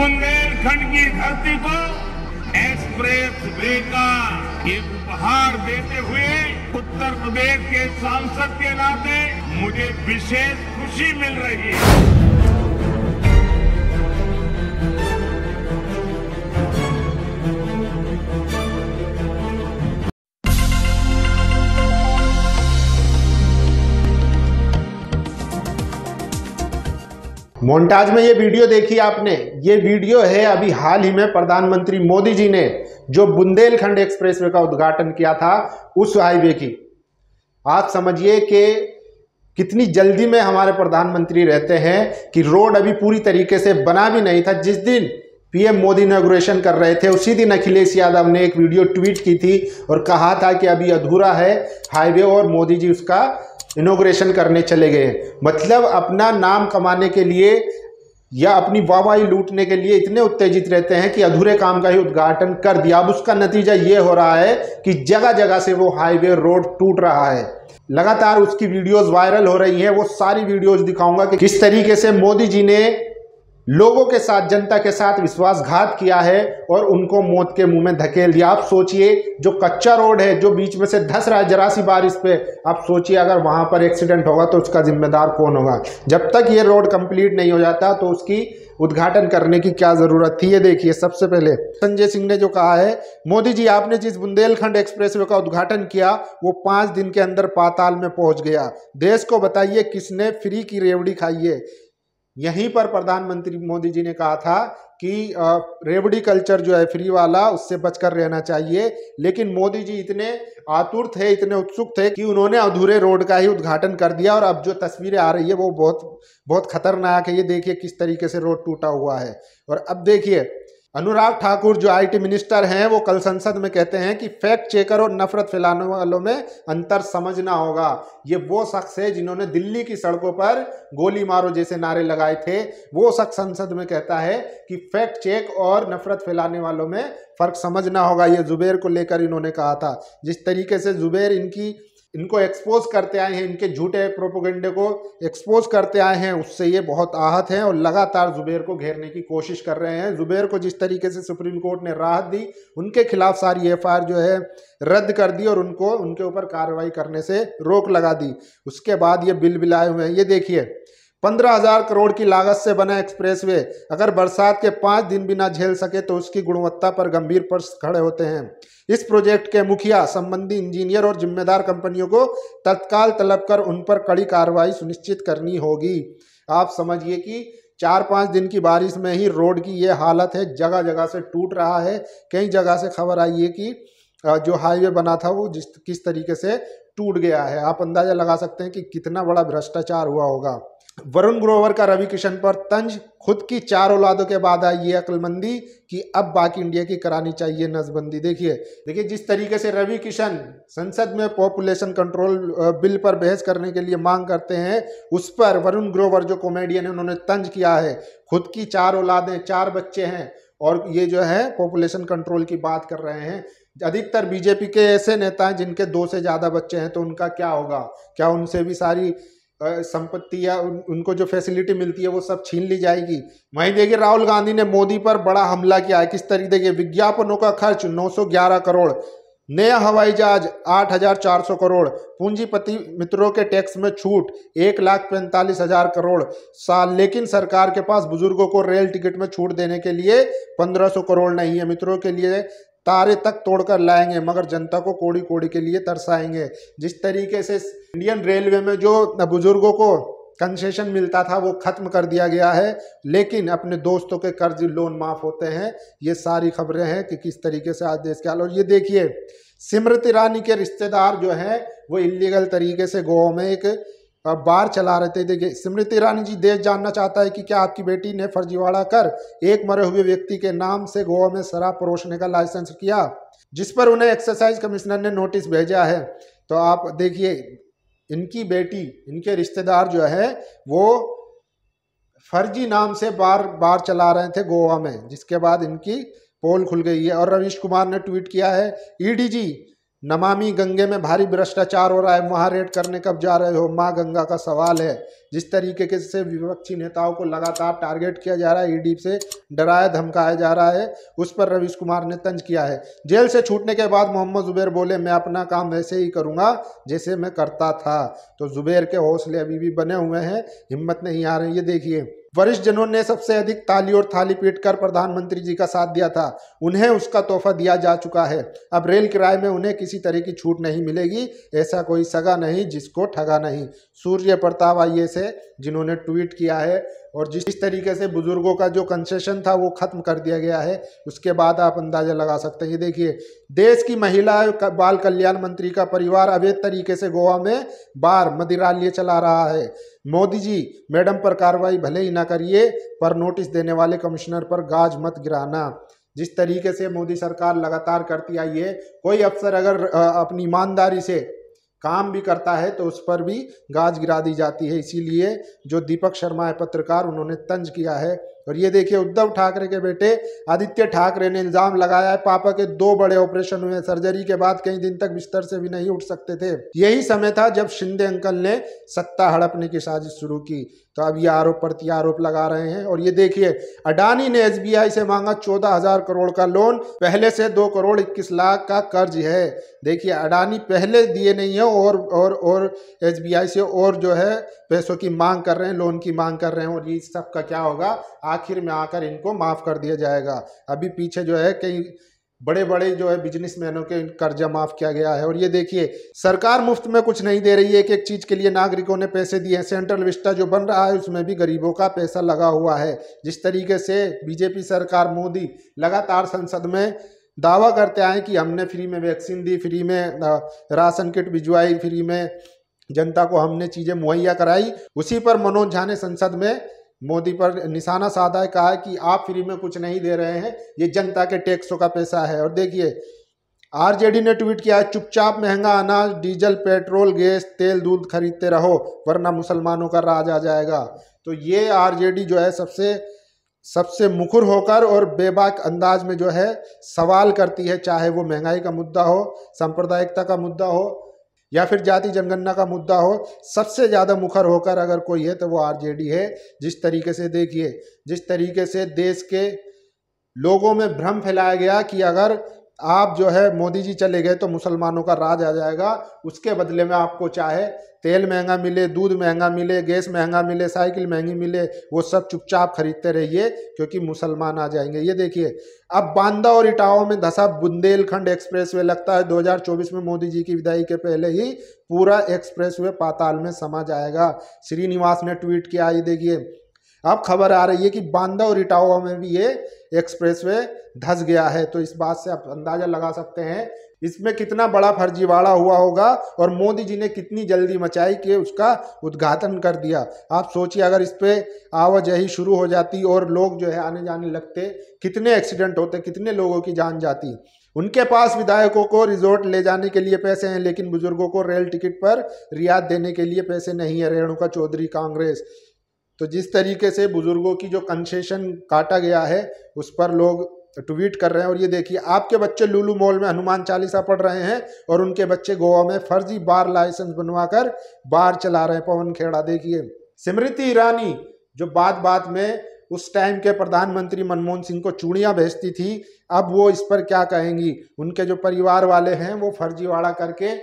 बुंदेलखंड की धरती को एक्सप्रेस वे का ये उपहार देते हुए उत्तर प्रदेश के सांसद के नाते मुझे विशेष खुशी मिल रही है। मोन्टाज में ये वीडियो देखी आपने? ये वीडियो है अभी हाल ही में प्रधानमंत्री मोदी जी ने, जो बुंदेलखंड एक्सप्रेसवे का उद्घाटन किया था उस हाईवे की। आप समझिए कि कितनी जल्दी में हमारे प्रधानमंत्री रहते हैं कि रोड अभी पूरी तरीके से बना भी नहीं था। जिस दिन पीएम मोदी इनोग्रेशन कर रहे थे, उसी दिन अखिलेश यादव ने एक वीडियो ट्वीट की थी और कहा था कि अभी अधूरा है हाईवे और मोदी जी उसका इनोग्रेशन करने चले गए। मतलब अपना नाम कमाने के लिए या अपनी वाहवाही लूटने के लिए इतने उत्तेजित रहते हैं कि अधूरे काम का ही उद्घाटन कर दिया। अब उसका नतीजा ये हो रहा है कि जगह जगह से वो हाईवे रोड टूट रहा है। लगातार उसकी वीडियोस वायरल हो रही हैं। वो सारी वीडियोस दिखाऊँगा कि किस तरीके से मोदी जी ने लोगों के साथ, जनता के साथ विश्वासघात किया है और उनको मौत के मुँह में धकेल दिया। आप सोचिए, जो कच्चा रोड है, जो बीच में से धस रहा है, जरा सी बारिश पे, आप सोचिए, अगर वहाँ पर एक्सीडेंट होगा तो उसका जिम्मेदार कौन होगा? जब तक ये रोड कंप्लीट नहीं हो जाता तो उसकी उद्घाटन करने की क्या ज़रूरत थी? ये देखिए, सबसे पहले संजय सिंह ने जो कहा है, मोदी जी, आपने जिस बुंदेलखंड एक्सप्रेसवे का उद्घाटन किया, वो पाँच दिन के अंदर पाताल में पहुँच गया। देश को बताइए, किसने फ्री की रेवड़ी खाई है? यहीं पर प्रधानमंत्री मोदी जी ने कहा था कि रेवड़ी कल्चर जो है फ्री वाला, उससे बचकर रहना चाहिए। लेकिन मोदी जी इतने आतुर थे, इतने उत्सुक थे कि उन्होंने अधूरे रोड का ही उद्घाटन कर दिया और अब जो तस्वीरें आ रही है, वो बहुत बहुत खतरनाक है। ये देखिए किस तरीके से रोड टूटा हुआ है। और अब देखिए अनुराग ठाकुर जो आईटी मिनिस्टर हैं, वो कल संसद में कहते हैं कि फैक्ट चेकर और नफरत फैलाने वालों में अंतर समझना होगा। ये वो शख्स है जिन्होंने दिल्ली की सड़कों पर गोली मारो जैसे नारे लगाए थे। वो शख्स संसद में कहता है कि फैक्ट चेक और नफरत फैलाने वालों में फ़र्क समझना होगा। ये जुबेर को लेकर इन्होंने कहा था। जिस तरीके से जुबेर इनकी इनको एक्सपोज करते आए हैं, इनके झूठे प्रोपोगंडे को एक्सपोज करते आए हैं, उससे ये बहुत आहत हैं और लगातार जुबेर को घेरने की कोशिश कर रहे हैं। जुबेर को जिस तरीके से सुप्रीम कोर्ट ने राहत दी, उनके खिलाफ सारी एफ़ जो है रद्द कर दी और उनको, उनके ऊपर कार्रवाई करने से रोक लगा दी। उसके बाद ये बिल बिलाए हुए हैं। ये देखिए पंद्रह हज़ार करोड़ की लागत से बना एक्सप्रेसवे। अगर बरसात के पाँच दिन भी ना झेल सके तो उसकी गुणवत्ता पर गंभीर प्रश्न खड़े होते हैं। इस प्रोजेक्ट के मुखिया, संबंधी इंजीनियर और जिम्मेदार कंपनियों को तत्काल तलब कर उन पर कड़ी कार्रवाई सुनिश्चित करनी होगी। आप समझिए कि चार पाँच दिन की बारिश में ही रोड की ये हालत है जगह जगह से टूट रहा है। कई जगह से खबर आई है कि जो हाईवे बना था वो जिस, किस तरीके से टूट गया है। आप अंदाज़ा लगा सकते हैं कि कितना बड़ा भ्रष्टाचार हुआ होगा। वरुण ग्रोवर का रवि किशन पर तंज, खुद की चार औलादों के बाद आई ये अक्लमंदी कि अब बाकी इंडिया की करानी चाहिए नजबंदी। देखिए देखिए, जिस तरीके से रवि किशन संसद में पॉपुलेशन कंट्रोल बिल पर बहस करने के लिए मांग करते हैं, उस पर वरुण ग्रोवर जो कॉमेडियन है, उन्होंने तंज किया है। खुद की चार औलादें, चार बच्चे हैं और ये जो है पॉपुलेशन कंट्रोल की बात कर रहे हैं। अधिकतर बीजेपी के ऐसे नेता हैं जिनके दो से ज़्यादा बच्चे हैं तो उनका क्या होगा? क्या उनसे भी सारी संपत्ति या उन, उनको जो फैसिलिटी मिलती है वो सब छीन ली जाएगी। वहीं देखिए राहुल गांधी ने मोदी पर बड़ा हमला किया है। किस तरीके देखिए विज्ञापनों का खर्च 911 करोड़ नया हवाई जहाज़ आठ हज़ार चार सौ करोड़ पूंजीपति मित्रों के टैक्स में छूट एक लाख पैंतालीस हज़ार करोड़ साल लेकिन सरकार के पास बुज़ुर्गों को रेल टिकट में छूट देने के लिए पंद्रह सौ करोड़ नहीं है। मित्रों के लिए तारे तक तोड़कर लाएँगे, मगर जनता को कोड़ी कोड़ी के लिए तरसाएँगे। जिस तरीके से इंडियन रेलवे में जो बुज़ुर्गों को कंसेशन मिलता था, वो खत्म कर दिया गया है। लेकिन अपने दोस्तों के कर्ज लोन माफ़ होते हैं। ये सारी खबरें हैं कि किस तरीके से आज देश के हाल। और ये देखिए सिमृत ईरानी के रिश्तेदार जो हैं, वो इलीगल तरीके से गोवा में एक बार चला रहे थे। देखिए, स्मृति ईरानी जी देश जानना चाहता है कि क्या आपकी बेटी ने फर्जीवाड़ा कर एक मरे हुए व्यक्ति के नाम से गोवा में शराब परोसने का लाइसेंस किया, जिस पर उन्हें एक्सरसाइज कमिश्नर ने नोटिस भेजा है। तो आप देखिए, इनकी बेटी, इनके रिश्तेदार जो है, वो फर्जी नाम से बार बार चला रहे थे गोवा में, जिसके बाद इनकी पोल खुल गई है। और रवीश कुमार ने ट्वीट किया है ईडीजी नमामि गंगे में भारी भ्रष्टाचार हो रहा है, वहाँ रेड करने कब जा रहे हो? माँ गंगा का सवाल है। जिस तरीके के से विपक्षी नेताओं को लगातार टारगेट किया जा रहा है, ईडी से डराया, धमकाया जा रहा है, उस पर रवीश कुमार ने तंज किया है। जेल से छूटने के बाद मोहम्मद जुबैर बोले, मैं अपना काम वैसे ही करूँगा जैसे मैं करता था। तो जुबैर के हौसले अभी भी बने हुए हैं, हिम्मत नहीं आ रही। ये देखिए वरिष्ठ जनों ने सबसे अधिक ताली और थाली पीट कर प्रधानमंत्री जी का साथ दिया था। उन्हें उसका तोहफा दिया जा चुका है। अब रेल किराए में उन्हें किसी तरह की छूट नहीं मिलेगी। ऐसा कोई सगा नहीं जिसको ठगा नहीं। सूर्य प्रताप आइए से, जिन्होंने ट्वीट किया है और जिस तरीके से बुज़ुर्गों का जो कंसेशन था वो खत्म कर दिया गया है, उसके बाद आप अंदाज़ा लगा सकते हैं। देखिए, देश की महिला बाल कल्याण मंत्री का परिवार अवैध तरीके से गोवा में बार मदिरालिए चला रहा है। मोदी जी, मैडम पर कार्रवाई भले ही ना करिए, पर नोटिस देने वाले कमिश्नर पर गाज मत गिराना। जिस तरीके से मोदी सरकार लगातार करती आई है, कोई अफसर अगर अपनी ईमानदारी से काम भी करता है तो उस पर भी गाज गिरा दी जाती है। इसीलिए जो दीपक शर्मा है, पत्रकार, उन्होंने तंज किया है और ये देखिए, उद्धव ठाकरे के बेटे आदित्य ठाकरे ने इल्ज़ाम लगाया है। पापा के दो बड़े ऑपरेशन हुए सर्जरी के बाद कई दिन तक बिस्तर से भी नहीं उठ सकते थे। यही समय था जब शिंदे अंकल ने सत्ता हड़पने की साजिश शुरू की। तो अब ये आरोप प्रति आरोप लगा रहे हैं। और ये देखिए, अडानी ने एसबीआई से मांगा चौदह हज़ार करोड़ का लोन। पहले से दो करोड़ इक्कीस लाख का कर्ज है। देखिए, अडानी पहले दिए नहीं है और और और एसबीआई से और जो है पैसों की मांग कर रहे हैं, लोन की मांग कर रहे हैं। और ये सब का क्या होगा? आखिर में आकर इनको माफ़ कर दिया जाएगा। अभी पीछे जो है कई बड़े बड़े जो है बिजनेसमैनों के कर्जा माफ़ किया गया है। और ये देखिए, सरकार मुफ़्त में कुछ नहीं दे रही है एक एक चीज़ के लिए नागरिकों ने पैसे दिए हैं। सेंट्रल विस्टा जो बन रहा है, उसमें भी गरीबों का पैसा लगा हुआ है। जिस तरीके से बीजेपी सरकार मोदी लगातार संसद में दावा करते आए कि हमने फ्री में वैक्सीन दी, फ्री में राशन किट भिजवाई, फ्री में जनता को हमने चीज़ें मुहैया कराई, उसी पर मनोज झा ने संसद में मोदी पर निशाना साधा है, कहा है कि आप फ्री में कुछ नहीं दे रहे हैं, ये जनता के टैक्सों का पैसा है। और देखिए, आरजेडी ने ट्वीट किया है, चुपचाप महँगा अनाज, डीजल, पेट्रोल, गैस, तेल, दूध खरीदते रहो, वरना मुसलमानों का राज आ जाएगा। तो ये आरजेडी जो है, सबसे सबसे मुखर होकर और बेबाक अंदाज में जो है, सवाल करती है, चाहे वो महँगाई का मुद्दा हो, सांप्रदायिकता का मुद्दा हो या फिर जाति जनगणना का मुद्दा हो, सबसे ज़्यादा मुखर होकर अगर कोई है तो वो आरजेडी है। जिस तरीके से देखिए, जिस तरीके से देश के लोगों में भ्रम फैलाया गया कि अगर आप जो है मोदी जी चले गए तो मुसलमानों का राज आ जाएगा। उसके बदले में आपको चाहे तेल महँगा मिले, दूध महँगा मिले, गैस महँगा मिले, साइकिल महँगी मिले, वो सब चुपचाप खरीदते रहिए क्योंकि मुसलमान आ जाएँगे। ये देखिए, अब बांदा और इटावा में धसा बुंदेलखंड एक्सप्रेस वे लगता है। 2024 में मोदी जी की विदाई के पहले ही पूरा एक्सप्रेस वे पाताल में समा जाएगा। श्रीनिवास ने ट्वीट किया, ये देखिए अब खबर आ रही है कि बांदा और इटावा में भी ये एक्सप्रेसवे धस गया है। तो इस बात से आप अंदाज़ा लगा सकते हैं। इसमें कितना बड़ा फर्जीवाड़ा हुआ होगा और मोदी जी ने कितनी जल्दी मचाई कि उसका उद्घाटन कर दिया। आप सोचिए, अगर इस पर आवाजाही शुरू हो जाती और लोग जो है आने जाने लगते, कितने एक्सीडेंट होते, कितने लोगों की जान जाती। उनके पास विधायकों को रिजोर्ट ले जाने के लिए पैसे हैं, लेकिन बुज़ुर्गों को रेल टिकट पर रियायत देने के लिए पैसे नहीं है। रेणुका चौधरी, कांग्रेस। तो जिस तरीके से बुज़ुर्गों की जो कंसेशन काटा गया है, उस पर लोग ट्वीट कर रहे हैं और ये देखिए, आपके बच्चे लुलू मॉल में हनुमान चालीसा पढ़ रहे हैं और उनके बच्चे गोवा में फर्जी बार लाइसेंस बनवाकर बार चला रहे हैं। पवन खेड़ा, देखिए, स्मृति ईरानी जो बात बात में उस टाइम के प्रधानमंत्री मनमोहन सिंह को चूड़ियाँ भेजती थी, अब वो इस पर क्या कहेंगी? उनके जो परिवार वाले हैं, वो फर्जीवाड़ा करके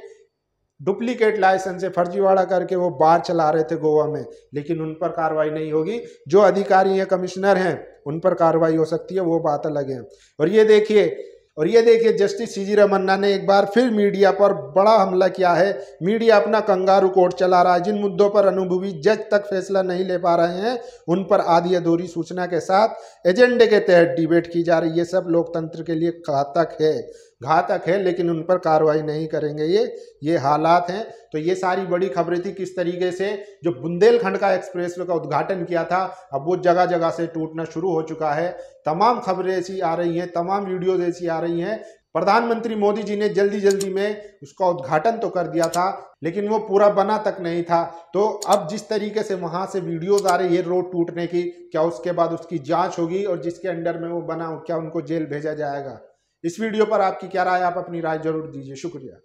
डुप्लीकेट लाइसेंस से फर्जीवाड़ा करके वो बार चला रहे थे गोवा में, लेकिन उन पर कार्रवाई नहीं होगी। जो अधिकारी हैं, कमिश्नर हैं, उन पर कार्रवाई हो सकती है, वो बात अलग है। और ये देखिए, और ये देखिए, जस्टिस सी जी रमन्ना ने एक बार फिर मीडिया पर बड़ा हमला किया है। मीडिया अपना कंगारू कोर्ट चला रहा है। जिन मुद्दों पर अनुभवी जज तक फैसला नहीं ले पा रहे हैं, उन पर आधी अधूरी सूचना के साथ एजेंडे के तहत डिबेट की जा रही है। सब लोकतंत्र के लिए घातक है। घातक है, लेकिन उन पर कार्रवाई नहीं करेंगे ये ये हालात हैं। तो ये सारी बड़ी खबरें थी किस तरीके से, जो बुंदेलखंड का एक्सप्रेसवे का उद्घाटन किया था, अब वो जगह जगह से टूटना शुरू हो चुका है। तमाम खबरें ऐसी आ रही हैं, तमाम वीडियोज़ ऐसी आ रही हैं। प्रधानमंत्री मोदी जी ने जल्दी जल्दी में उसका उद्घाटन तो कर दिया था, लेकिन वो पूरा बना तक नहीं था। तो अब जिस तरीके से वहाँ से वीडियोज़ आ रही है रोड टूटने की, क्या उसके बाद उसकी जाँच होगी और जिसके अंडर में वो बना, क्या उनको जेल भेजा जाएगा? इस वीडियो पर आपकी क्या राय आप अपनी राय ज़रूर दीजिए। शुक्रिया।